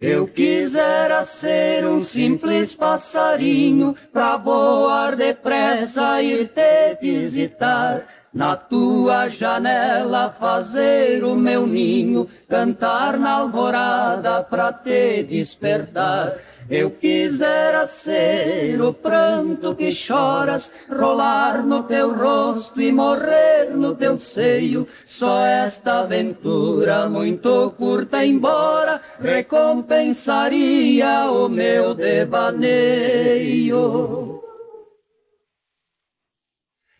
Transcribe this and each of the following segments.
Eu quisera ser um simples passarinho pra voar depressa e te visitar. Na tua janela fazer o meu ninho, cantar na alvorada pra te despertar. Eu quisera ser o pranto que choras, rolar no teu rosto e morrer no teu seio. Só esta aventura, muito curta, embora recompensaria o meu devaneio.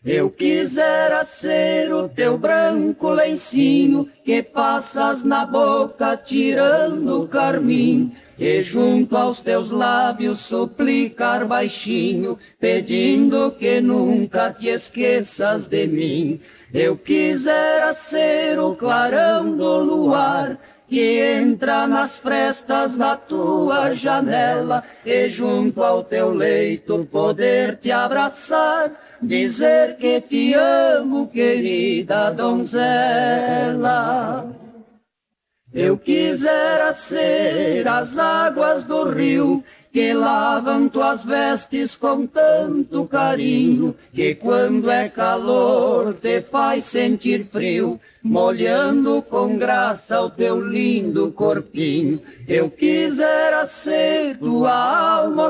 Eu quisera ser o teu branco lencinho que passas na boca tirando o carmim e junto aos teus lábios suplicar baixinho, pedindo que nunca te esqueças de mim. Eu quisera ser o clarão do luar que entra nas frestas da tua janela e junto ao teu leito poder te abraçar dizer que te amo, querida donzela. Eu quisera ser as águas do rio que lavam tuas vestes com tanto carinho, que quando é calor te faz sentir frio, molhando com graça o teu lindo corpinho. Eu quisera ser tua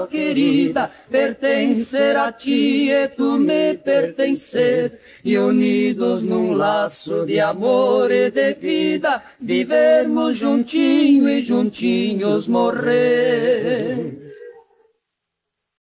querida, pertencer a ti e tu me pertencer, e unidos num laço de amor e de vida, vivermos juntinho e juntinhos morrer.